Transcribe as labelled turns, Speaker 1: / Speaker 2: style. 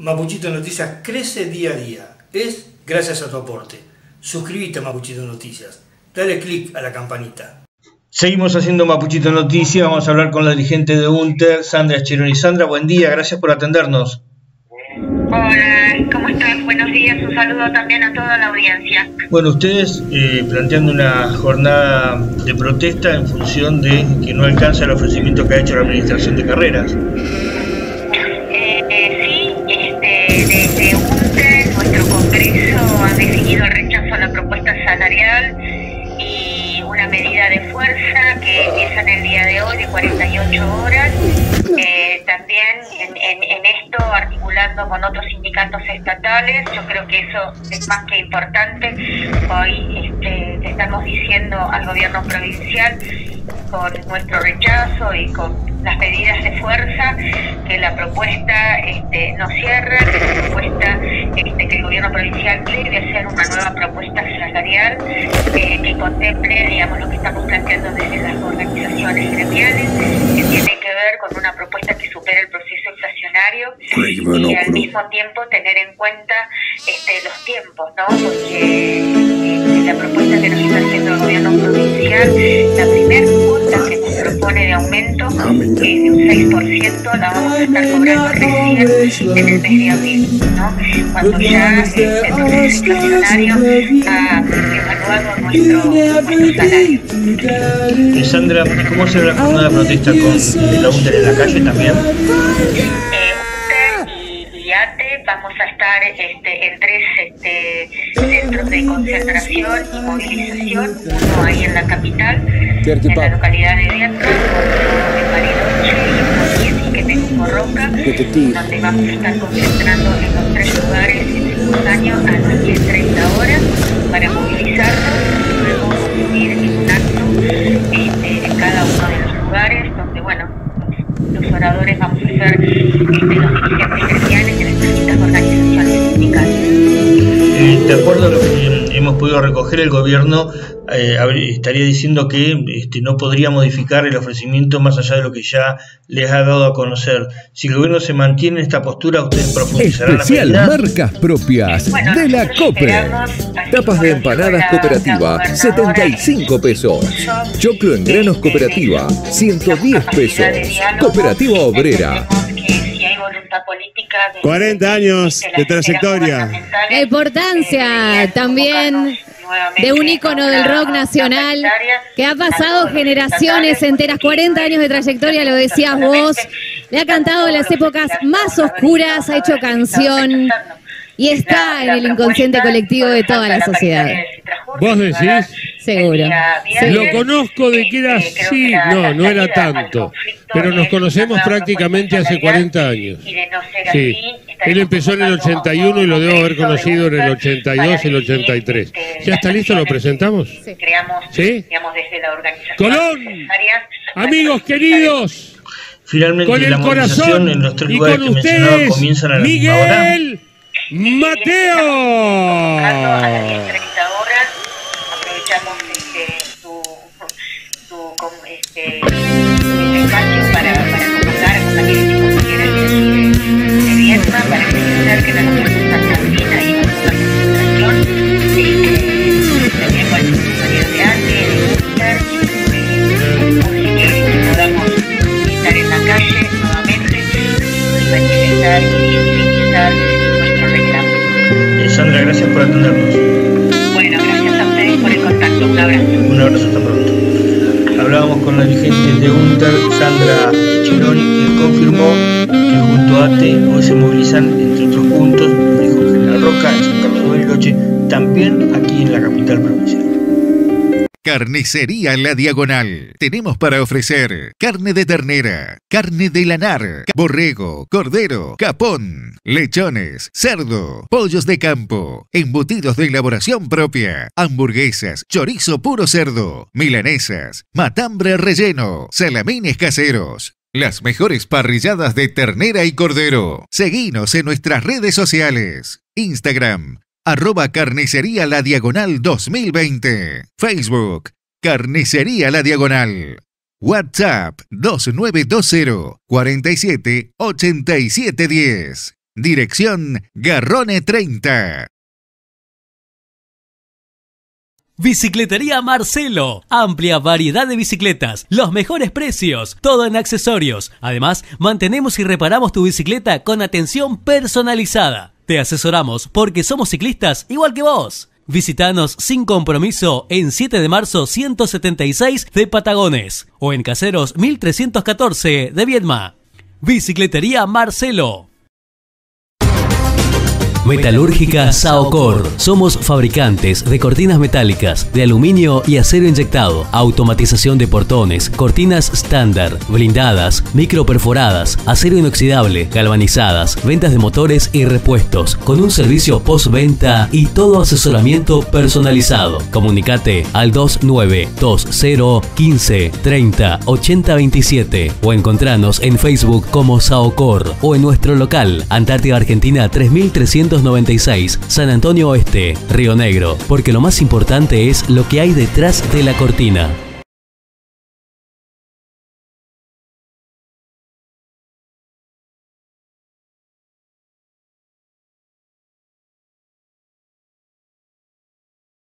Speaker 1: Mapuchito Noticias crece día a día. Es gracias a tu aporte. Suscríbete a Mapuchito Noticias. Dale click a la campanita. Seguimos haciendo Mapuchito Noticias. Vamos a hablar con la dirigente de UNTER, Sandra Chironi. Sandra, buen día. Gracias por atendernos.
Speaker 2: Hola, ¿cómo estás? Buenos días. Un saludo también a toda la audiencia.
Speaker 1: Bueno, ustedes eh, planteando una jornada de protesta en función de que no alcanza el ofrecimiento que ha hecho la Administración de Carreras.
Speaker 2: Desde UNTE, nuestro Congreso ha definido el rechazo a la propuesta salarial y una medida de fuerza que empieza en el día de hoy de 48 horas. Eh, también en, esto articulando con otros sindicatos estatales, yo creo que eso es más que importante. Hoy este, estamos diciendo al gobierno provincial con nuestro rechazo y con las medidas de fuerza que la propuesta este, no cierra, que la propuesta este, provincial debe hacer una nueva propuesta salarial eh, que contemple digamos lo que estamos planteando desde las organizaciones gremiales que tiene que ver con una propuesta que supere el proceso inflacionario y al mismo tiempo tener en cuenta este, los tiempos, ¿no? Porque eh, la propuesta que nos está haciendo el gobierno provincial, la primera cuota que nos propone de aumento es de un 6%, la vamos a estar cobrando recién en el mes de abril, ¿no? Cuando ya eh, el inflacionario ha evaluado nuestro, nuestro salario.
Speaker 1: Eh, Sandra, ¿cómo será la jornada de protesta con la UNTER en la calle también?
Speaker 2: Eh, vamos a estar este, en tres este, centros de concentración y movilización, uno ahí en la capital, en la localidad de Vietnam, otro en Bariloche y Siqueteco Roca, donde vamos a estar concentrando en los tres lugares en simultáneo a las 10.30 horas para movilizarnos y luego concluir en un acto este, en cada uno de los lugares donde, bueno, los, los oradores vamos a ser este, los dirigentes gremiales de las distintas organizaciones sindicales.
Speaker 1: Eh, de acuerdo a lo que hemos podido recoger, el gobierno eh, estaría diciendo que este, no podría modificar el ofrecimiento más allá de lo que ya les ha dado a conocer. Si el gobierno se mantiene en esta postura, ustedes profundizarán las
Speaker 3: Especial marcas propias
Speaker 2: Bueno,
Speaker 3: de la COPRE. Tapas de empanadas cooperativa,
Speaker 2: la gobernadora,
Speaker 3: 75 pesos. Choclo en granos cooperativa,
Speaker 2: tenemos
Speaker 3: 110
Speaker 2: capacidad de
Speaker 3: pesos. Cooperativa obrera.
Speaker 2: Voluntad política de-
Speaker 4: 40 años
Speaker 2: de
Speaker 4: trayectoria.
Speaker 5: La importancia
Speaker 2: eh,
Speaker 5: también de un ícono del rock nacional que ha pasado generaciones enteras, 40 años de trayectoria, lo decías vos, le ha cantado las épocas más oscuras, ha hecho canción y está en el inconsciente colectivo de toda la sociedad.
Speaker 6: ¿Vos decís?
Speaker 5: Seguro.
Speaker 6: Lo conozco de que era así, no, no era tanto, pero nos conocemos prácticamente hace 40 años. Sí, él empezó en el 81 y lo debo haber conocido en el 82 y el 83. ¿Ya está listo? ¿Lo presentamos?
Speaker 2: Creamos,
Speaker 6: ¿Sí?
Speaker 2: la organización
Speaker 6: Colón, Amigos queridos,
Speaker 1: Finalmente,
Speaker 6: con
Speaker 1: la
Speaker 6: el
Speaker 1: movilización
Speaker 6: corazón
Speaker 1: en los tres
Speaker 6: y con ustedes,
Speaker 1: comienzan a la.
Speaker 6: Miguel Mateo.
Speaker 2: Manifestar y visibilizar nuestro reclamo.
Speaker 1: Eh, Sandra, gracias por atendernos.
Speaker 2: Bueno, gracias a ustedes por el contacto. Un abrazo.
Speaker 1: Un abrazo, hasta pronto. Hablábamos con la dirigente de UNTER, Sandra Chironi, quien confirmó que junto a ATE hoy se movilizan, entre otros puntos, dijo General Roca, en San Carlos de Bariloche, también aquí en la capital provincial.
Speaker 7: Carnicería La Diagonal. Tenemos para ofrecer carne de ternera, carne de lanar, borrego, cordero, capón, lechones, cerdo, pollos de campo, embutidos de elaboración propia, hamburguesas, chorizo puro cerdo, milanesas, matambre relleno, salamines caseros. Las mejores parrilladas de ternera y cordero. Seguinos en nuestras redes sociales. Instagram, arroba carnicería la diagonal 2020. Facebook, carnicería la diagonal. WhatsApp 2920 47 87 10. Dirección Garrone 30.
Speaker 4: Bicicletería Marcelo. Amplia variedad de bicicletas, los mejores precios, todo en accesorios. Además, mantenemos y reparamos tu bicicleta con atención personalizada. Te asesoramos porque somos ciclistas igual que vos. Visítanos sin compromiso en 7 de marzo 176 de Patagones o en Caseros 1314 de Viedma. Bicicletería Marcelo. Metalúrgica Saocor. Somos fabricantes de cortinas metálicas, de aluminio y acero inyectado, automatización de portones, cortinas estándar, blindadas, microperforadas, acero inoxidable, galvanizadas, ventas de motores y repuestos, con un servicio postventa y todo asesoramiento personalizado. Comunicate al 2920 15 30 80 27 o encontranos en Facebook como Saocor o en nuestro local Antártida Argentina 3300 296, San Antonio Oeste, Río Negro, porque lo más importante es lo que hay detrás de la cortina.